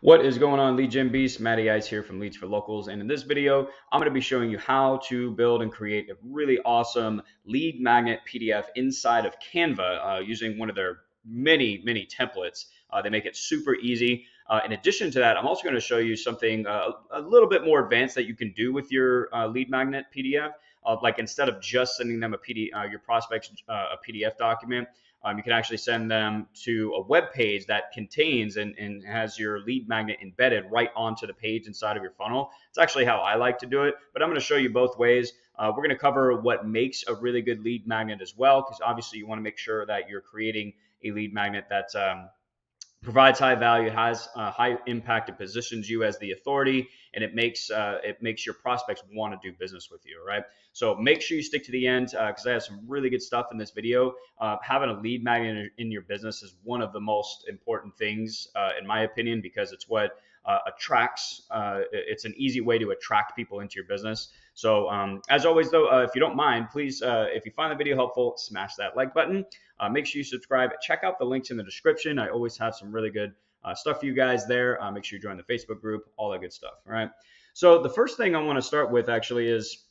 What is going on, Lead Gen Beast? Matty Ice here from Leads for Locals. And in this video, I'm going to be showing you how to build and create a really awesome lead magnet PDF inside of Canva uh, using one of their many, many templates. Uh, they make it super easy. Uh, in addition to that, I'm also going to show you something uh, a little bit more advanced that you can do with your uh, lead magnet PDF. Uh, like instead of just sending them a PDF, your prospects a PDF document, um, you can actually send them to a web page that contains and, and has your lead magnet embedded right onto the page inside of your funnel. It's actually how I like to do it, but I'm going to show you both ways. Uh, we're going to cover what makes a really good lead magnet as well, because obviously you want to make sure that you're creating a lead magnet that's um, provides high value, has uh, high impact, it positions you as the authority, and it makes uh, it makes your prospects want to do business with you, right? So make sure you stick to the end because uh, I have some really good stuff in this video. Uh, having a lead magnet in your business is one of the most important things, uh, in my opinion, because it's what uh, attracts. Uh, it's an easy way to attract people into your business. So um, as always, though, uh, if you don't mind, please, uh, if you find the video helpful, smash that like button. Uh, make sure you subscribe. Check out the links in the description. I always have some really good uh, stuff for you guys there. make sure you join the Facebook group, all that good stuff. All right. So the first thing I want to start with actually is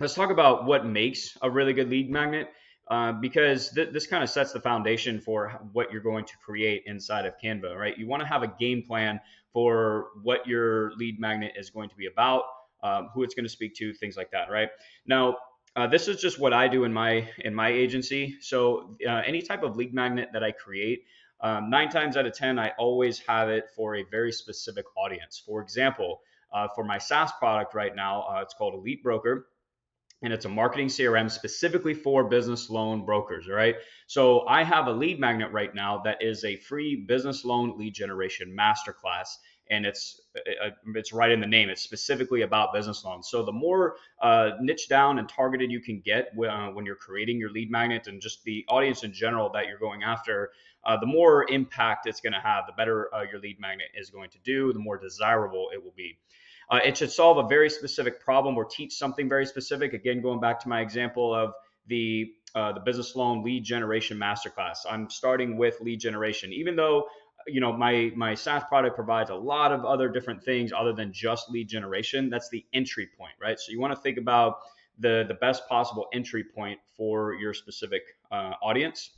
let's talk about what makes a really good lead magnet. Uh, because th- this kind of sets the foundation for what you're going to create inside of Canva, right? You want to have a game plan for what your lead magnet is going to be about, um, who it's going to speak to, things like that, right? Now, uh, this is just what I do in my in my agency. So uh, any type of lead magnet that I create, um, nine times out of ten, I always have it for a very specific audience. For example, uh, for my SaaS product right now, uh, it's called Elite Broker and it's a marketing CRM specifically for business loan brokers. All right. So I have a lead magnet right now that is a free business loan lead generation masterclass. And it's uh, it's right in the name. It's specifically about business loans. So the more uh, niche down and targeted you can get uh, when you're creating your lead magnet and just the audience in general that you're going after, uh, the more impact it's going to have. The better uh, your lead magnet is going to do. The more desirable it will be. Uh, it should solve a very specific problem or teach something very specific. Again, going back to my example of the uh, the business loan lead generation masterclass. I'm starting with lead generation, even though you know my my SaaS product provides a lot of other different things other than just lead generation. That's the entry point, right? So you want to think about the the best possible entry point for your specific uh, audience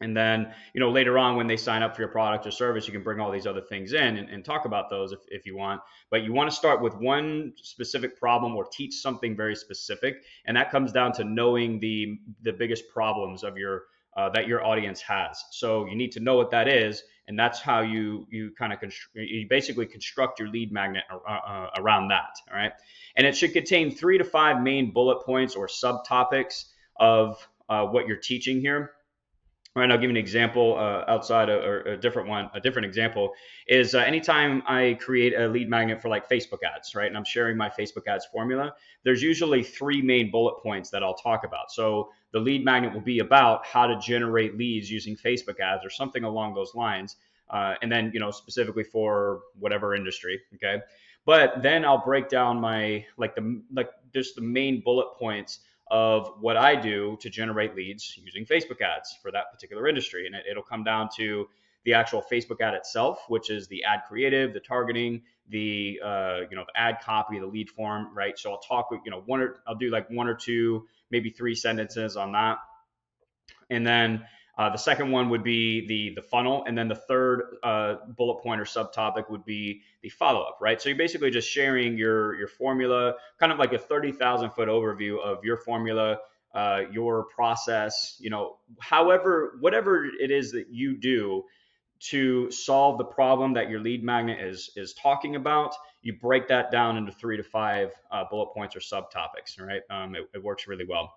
and then, you know, later on when they sign up for your product or service, you can bring all these other things in and, and talk about those if, if you want. But you want to start with one specific problem or teach something very specific. And that comes down to knowing the the biggest problems of your uh, that your audience has. So you need to know what that is, and that's how you you kind of constr- you basically construct your lead magnet uh, uh, around that. All right, and it should contain three to five main bullet points or subtopics of uh, what you're teaching here. Right, I'll give you an example uh, outside of, or a different one. A different example is uh, anytime I create a lead magnet for like Facebook ads, right? And I'm sharing my Facebook ads formula. There's usually three main bullet points that I'll talk about. So the lead magnet will be about how to generate leads using Facebook ads or something along those lines. Uh, and then you know specifically for whatever industry, okay. But then I'll break down my like the like just the main bullet points of what I do to generate leads using Facebook ads for that particular industry. And it, will come down to the actual Facebook ad itself, which is the ad creative, the targeting, the uh, you know the ad copy, the lead form, right? So I'll talk with you know one or I'll do like one or two, maybe three sentences on that, and then uh, the second one would be the the funnel, and then the third uh, bullet point or subtopic would be the follow up, right? So you're basically just sharing your your formula, kind of like a thirty thousand foot overview of your formula, uh, your process, you know, however, whatever it is that you do to solve the problem that your lead magnet is is talking about. You break that down into three to five uh, bullet points or subtopics, right? Um, it, it works really well.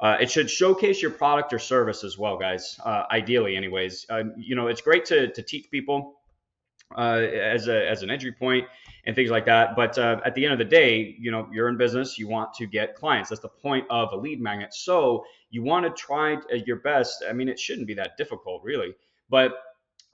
Uh, it should showcase your product or service as well, guys. Uh, ideally, anyways. Uh, you know, it's great to to teach people uh, as a as an entry point and things like that. But uh, at the end of the day, you know, you're in business. You want to get clients. That's the point of a lead magnet. So you want to try your best. I mean, it shouldn't be that difficult, really. But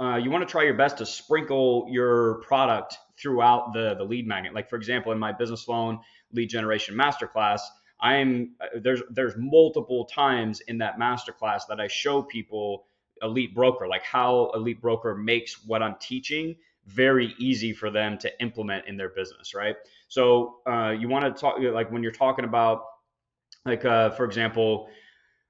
uh, you want to try your best to sprinkle your product throughout the the lead magnet. Like for example, in my business loan lead generation masterclass. I'm uh, there's there's multiple times in that masterclass that I show people elite broker, like how elite broker makes what I'm teaching very easy for them to implement in their business, right? So uh, you want to talk like when you're talking about like uh, for example,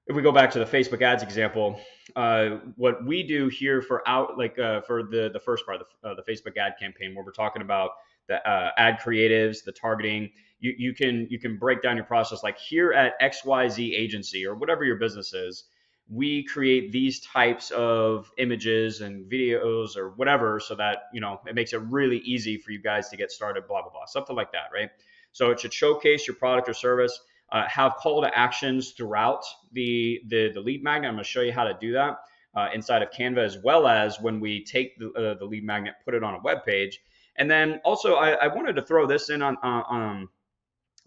if we go back to the Facebook ads example, uh, what we do here for out like uh, for the the first part the, uh, the Facebook ad campaign, where we're talking about the uh, ad creatives, the targeting, you you can you can break down your process. Like here at XYZ agency or whatever your business is we create these types of images and videos or whatever so that you know it makes it really easy for you guys to get started blah blah blah something like that right? So it should showcase your product or service. Uh, have call to actions throughout the, the the lead magnet. I'm going to show you how to do that uh, inside of canva as well as when we take the, uh, the lead magnet put it on a web page and then also i, I wanted to throw this in on, on, on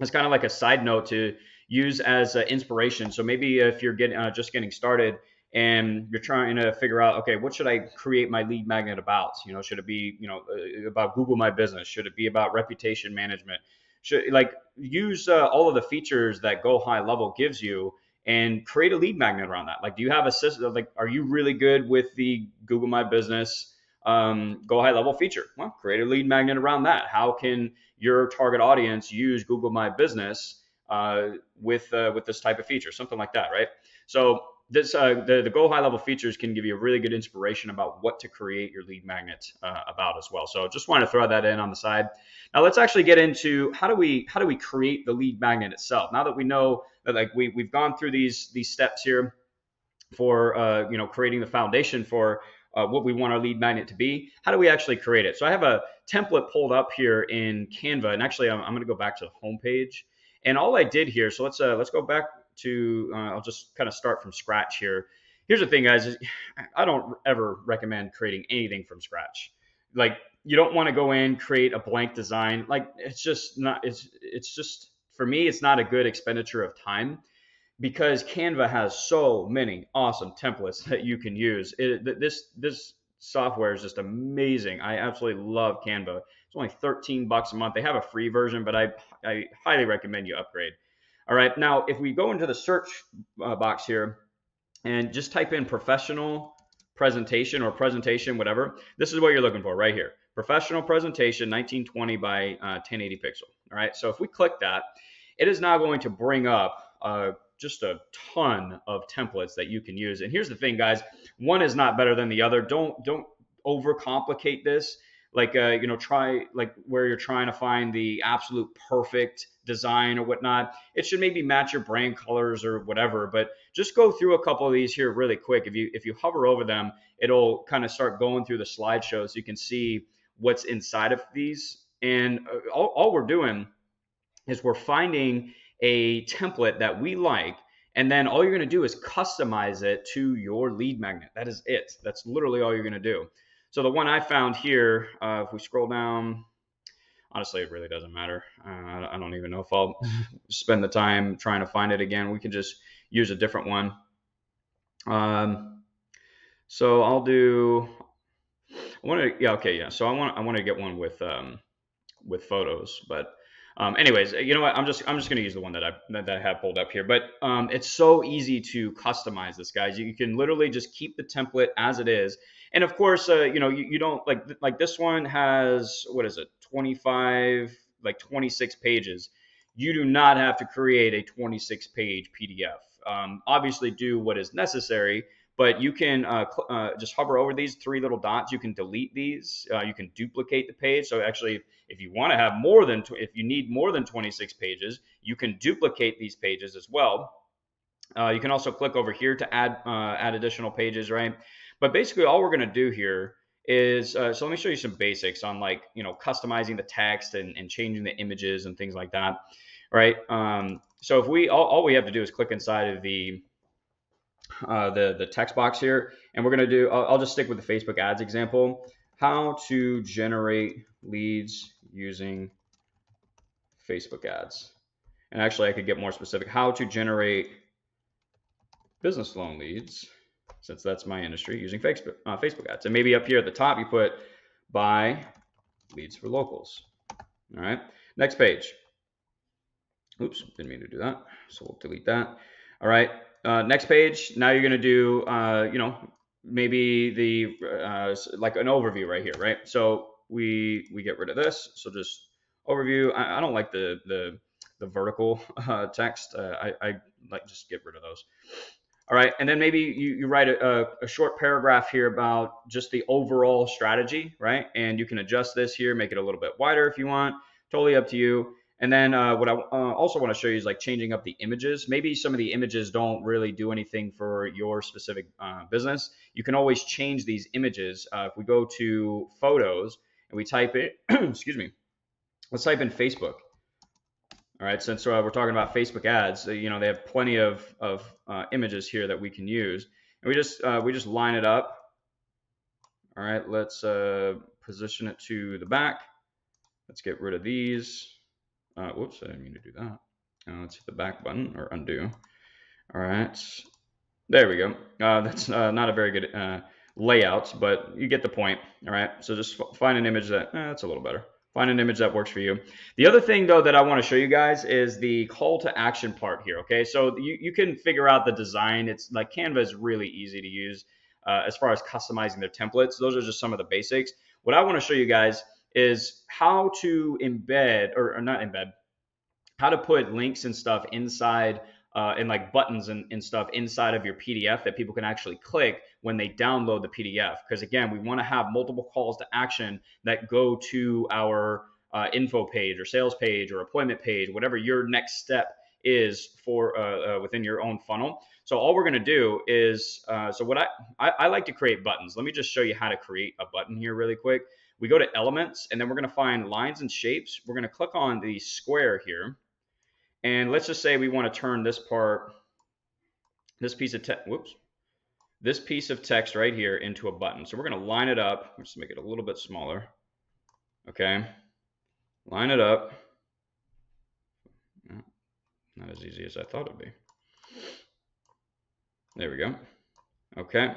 as kind of like a side note to use as uh, inspiration. So maybe if you're getting uh, just getting started and you're trying to figure out, okay, what should I create my lead magnet about? You know, should it be you know uh, about Google My Business? Should it be about reputation management? Should like use uh, all of the features that Go High Level gives you and create a lead magnet around that. Like, do you have a system? Like, are you really good with the Google My Business? Um, go high level feature. Well, create a lead magnet around that. How can your target audience use Google My Business uh, with uh, with this type of feature, something like that, right? So this uh, the the Go High level features can give you a really good inspiration about what to create your lead magnet uh, about as well. So just want to throw that in on the side. Now let's actually get into how do we how do we create the lead magnet itself. Now that we know that like we we've gone through these these steps here for uh, you know creating the foundation for uh, what we want our lead magnet to be. How do we actually create it? So I have a template pulled up here in Canva, and actually I'm, I'm going to go back to the home page and all I did here, so let's uh, let's go back to. Uh, I'll just kind of start from scratch here. Here's the thing, guys. I don't ever recommend creating anything from scratch. Like you don't want to go in create a blank design. Like it's just not. It's it's just for me, it's not a good expenditure of time because Canva has so many awesome templates that you can use. It, this this software is just amazing. I absolutely love Canva. It's only 13 bucks a month. They have a free version, but I, I highly recommend you upgrade. All right, now if we go into the search uh, box here and just type in professional presentation or presentation, whatever, this is what you're looking for right here. Professional presentation 1920 by uh, 1080 pixel. All right, so if we click that, it is now going to bring up uh, just a ton of templates that you can use. And here's the thing, guys: one is not better than the other. Don't don't overcomplicate this like uh, you know try like where you're trying to find the absolute perfect design or whatnot it should maybe match your brand colors or whatever but just go through a couple of these here really quick if you if you hover over them it'll kind of start going through the slideshow so you can see what's inside of these and uh, all, all we're doing is we're finding a template that we like and then all you're going to do is customize it to your lead magnet that is it that's literally all you're going to do so the one I found here, uh, if we scroll down, honestly, it really doesn't matter. Uh, I don't even know if I'll spend the time trying to find it again. We can just use a different one. Um, so I'll do. I want to. Yeah. Okay. Yeah. So I want. I want to get one with um, with photos, but. Um, anyways, you know what? I'm just I'm just gonna use the one that I that I have pulled up here. But um, it's so easy to customize this, guys. You can literally just keep the template as it is, and of course, uh, you know, you, you don't like like this one has what is it, 25 like 26 pages. You do not have to create a 26 page PDF. Um, obviously, do what is necessary, but you can uh, uh, just hover over these three little dots. You can delete these. Uh, you can duplicate the page. So actually, if you want to have more than if you need more than 26 pages, you can duplicate these pages as well. Uh, you can also click over here to add uh, add additional pages, right? But basically, all we're going to do here is uh, so let me show you some basics on like you know customizing the text and, and changing the images and things like that right um, so if we all, all we have to do is click inside of the uh, the the text box here and we're going to do I'll, I'll, just stick with the Facebook ads example how to generate leads using Facebook ads and actually I could get more specific how to generate business loan leads since that's my industry, using Facebook, uh, Facebook ads. And maybe up here at the top, you put by leads for locals. All right, next page. Oops, didn't mean to do that. So we'll delete that. All right, uh, next page. Now you're going to do, uh, you know, maybe the uh, like an overview right here, right? So we we get rid of this. So just overview. I, I don't like the the the vertical uh, text. Uh, I, I like just get rid of those. All right, and then maybe you, you write a, a, short paragraph here about just the overall strategy, right? And you can adjust this here, make it a little bit wider if you want. Totally up to you. And then uh, what I uh, also want to show you is like changing up the images. Maybe some of the images don't really do anything for your specific uh, business. You can always change these images. Uh, if we go to photos and we type it, excuse me, let's type in Facebook. All right, since uh, we're talking about Facebook ads, uh, you know they have plenty of of images here that we can use, and we just we just line it up. All right, let's position it to the back. Let's get rid of these. Uh, whoops, I didn't mean to do that. Uh, let's hit the back button or undo. All right, there we go. Uh, that's uh, not a very good uh, layout, but you get the point. All right, so just find an image that, eh, that's a little better. Find an image that works for you. The other thing though that I want to show you guys is the call to action part here. Okay, so you, you can figure out the design. It's like Canva is really easy to use uh, as far as customizing their templates. Those are just some of the basics. What I want to show you guys is how to embed or, or not embed, how to put links and stuff inside uh, and like buttons and, and stuff inside of your PDF that people can actually click when they download the PDF. Because again, we want to have multiple calls to action that go to our uh, info page or sales page or appointment page, whatever your next step is for uh, uh within your own funnel. So all we're going to do is, uh, so what I, I, I like to create buttons. Let me just show you how to create a button here really quick we go to elements and then we're going to find lines and shapes. We're going to click on the square here. And let's just say we want to turn this part, this piece of text, whoops, this piece of text right here into a button. So we're going to line it up. Let's make it a little bit smaller. Okay. Line it up. Not as easy as I thought it'd be. There we go. Okay.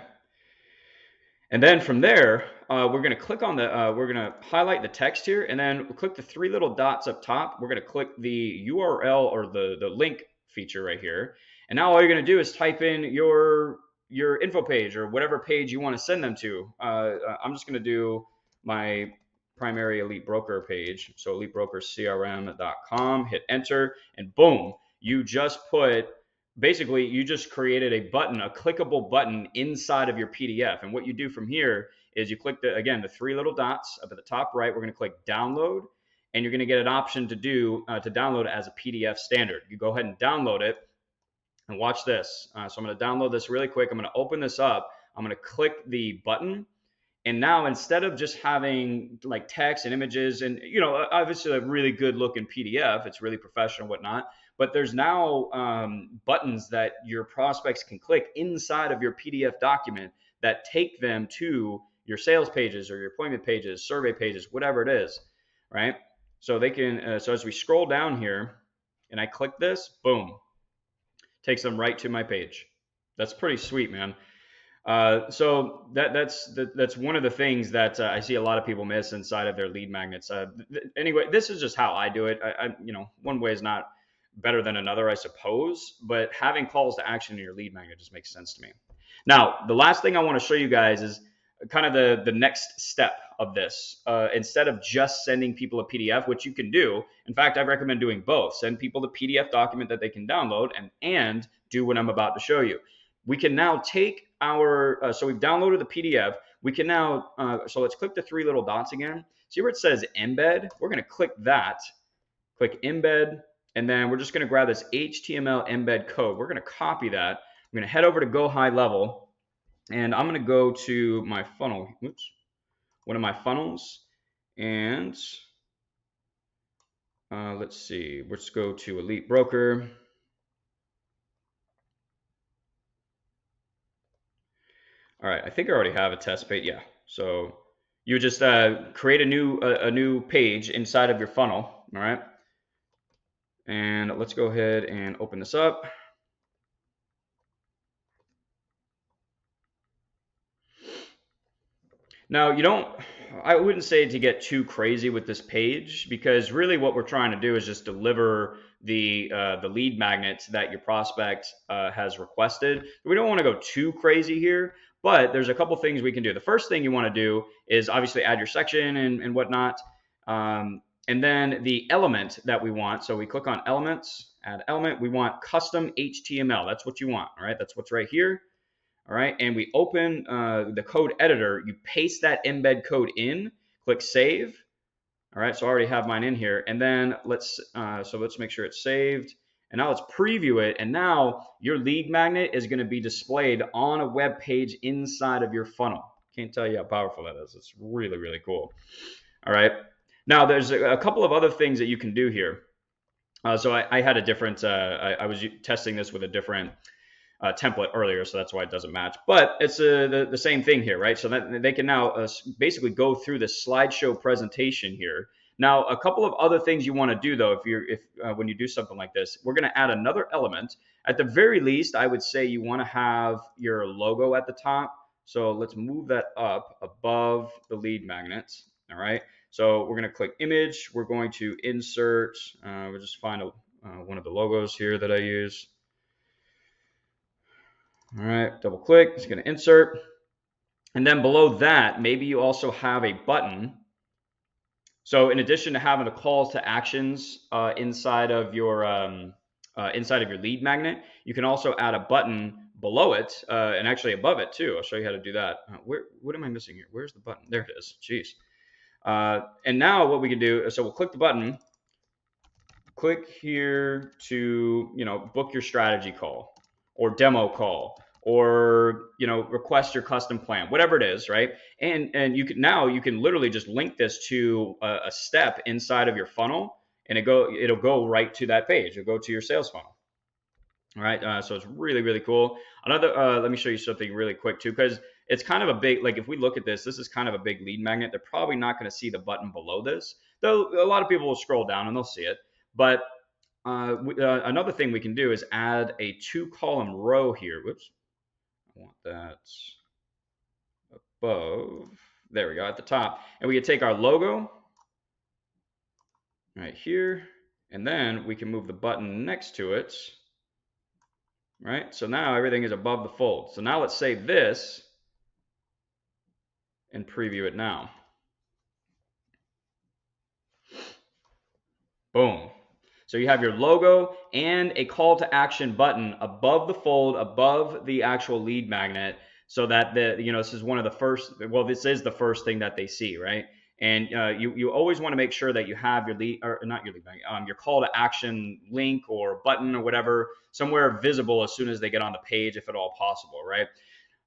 And then from there, uh, we're going to click on the, uh, we're going to highlight the text here and then click the three little dots up top. We're going to click the URL or the, the link feature right here. And now all you're going to do is type in your, your info page or whatever page you want to send them to. Uh, uh I'm just going to do my primary elite broker page. So elitebrokercrm.com, hit enter and boom, you just put basically you just created a button, a clickable button inside of your PDF. And what you do from here is you click the, again, the three little dots up at the top right, we're going to click download and you're going to get an option to do, uh, to download as a PDF standard. You go ahead and download it and watch this. Uh, so I'm going to download this really quick. I'm going to open this up. I'm going to click the button. And now instead of just having like text and images and, you know, obviously a really good looking PDF, it's really professional, whatnot but there's now um, buttons that your prospects can click inside of your PDF document that take them to your sales pages or your appointment pages, survey pages, whatever it is, right? So they can. Uh, so as we scroll down here, and I click this, boom, takes them right to my page. That's pretty sweet, man. Uh, so that that's that, that's one of the things that uh, I see a lot of people miss inside of their lead magnets. Uh, th- anyway, this is just how I do it. I, I, you know, one way is not better than another, I suppose, but having calls to action in your lead magnet just makes sense to me. Now, the last thing I want to show you guys is kind of the, the next step of this. Uh, instead of just sending people a PDF, which you can do, in fact, I recommend doing both. Send people the PDF document that they can download and, and do what I'm about to show you. We can now take our, uh, so we've downloaded the PDF. We can now, uh, so let's click the three little dots again. See where it says embed? We're going to click that, click embed, and then we're just going to grab this HTML embed code. We're going to copy that. I'm going to head over to Go High Level, and I'm going to go to my funnel. Oops, one of my funnels, and uh, let's see. Let's go to Elite Broker. All right, I think I already have a test page. Yeah, so you just uh, create a new a, a new page inside of your funnel. All right. And let's go ahead and open this up. Now, you don't, I wouldn't say to get too crazy with this page because really what we're trying to do is just deliver the uh, the lead magnets that your prospect uh, has requested. We don't want to go too crazy here, But there's a couple things we can do. The first thing you want to do is obviously add your section and, and whatnot. Um, and then the element that we want. So we click on elements, add element. We want custom HTML. That's what you want. All right. That's what's right here. All right. And we open uh, the code editor. You paste that embed code in, click save. All right. So I already have mine in here. And then let's, uh, so let's make sure it's saved. And now let's preview it. And now your lead magnet is going to be displayed on a web page inside of your funnel. Can't tell you how powerful that is. It's really, really cool. All right. Now there's a, couple of other things that you can do here. Uh, so I, I, had a different, uh, I, I, was testing this with a different uh, template earlier, so that's why it doesn't match. But it's uh, the, the same thing here, right? So that they can now uh, basically go through this slideshow presentation here now, a couple of other things you want to do though, if you're if uh, when you do something like this, we're going to add another element. At the very least, I would say you want to have your logo at the top. So let's move that up above the lead magnets. All right. So we're going to click image. We're going to insert. Uh, we'll just find a, uh, one of the logos here that I use. All right. Double click. It's going to insert. And then below that, maybe you also have a button so in addition to having the calls to actions uh, inside of your um, uh, inside of your lead magnet, you can also add a button below it uh, and actually above it too. I'll show you how to do that. Uh, where what am I missing here? Where's the button? There it is. Jeez. Uh, and now what we can do is so we'll click the button, click here to you know book your strategy call or demo call or you know request your custom plan whatever it is right? And and you can now you can literally just link this to a, a step inside of your funnel and it go it'll go right to that page. It'll go to your sales funnel. All right uh, so it's really really cool. Another uh, let me show you something really quick too because it's kind of a big like if we look at this this is kind of a big lead magnet. They're probably not going to see the button below this though a lot of people will scroll down and they'll see it. But uh, uh, another thing we can do is add a two column row here. Whoops want that above. There we go, at the top. And we can take our logo right here, and then we can move the button next to it. Right, so now everything is above the fold. So now let's save this and preview it now. Boom. So you have your logo and a call to action button above the fold, above the actual lead magnet, so that the you know this is one of the first. Well, this is the first thing that they see, right? And uh, you you always want to make sure that you have your lead or not your lead magnet, um, your call to action link or button or whatever somewhere visible as soon as they get on the page, if at all possible, right?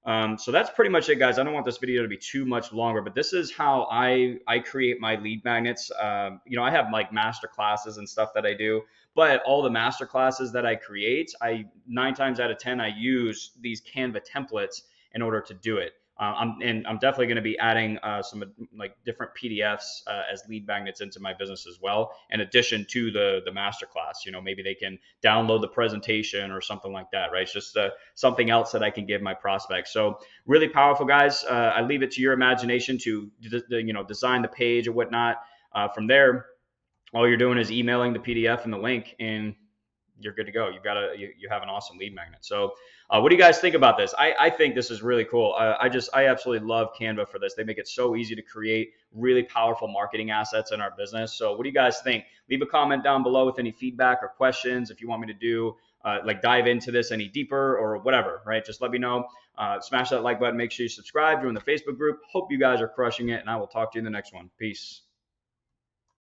Um, so that's pretty much it, guys. I don't want this video to be too much longer, but this is how I I create my lead magnets. Um, you know, I have like master classes and stuff that I do, but all the master classes that I create, I nine times out of ten I use these Canva templates in order to do it. Uh, I'm, and I'm definitely going to be adding uh, some like different PDFs uh, as lead magnets into my business as well, in addition to the the masterclass. You know, maybe they can download the presentation or something like that, right? It's just uh, something else that I can give my prospects. So really powerful, guys. Uh, I leave it to your imagination to you know design the page or whatnot. From there, all you're doing is emailing the PDF and the link, and you're good to go. You've got a you, you have an awesome lead magnet. So, uh, what do you guys think about this? I, I think this is really cool. Uh, I just I absolutely love Canva for this. They make it so easy to create really powerful marketing assets in our business. So, what do you guys think? Leave a comment down below with any feedback or questions. If you want me to do uh, like dive into this any deeper or whatever, right? Just let me know. Uh, smash that like button. Make sure you subscribe. Join the Facebook group. Hope you guys are crushing it, and I will talk to you in the next one. Peace.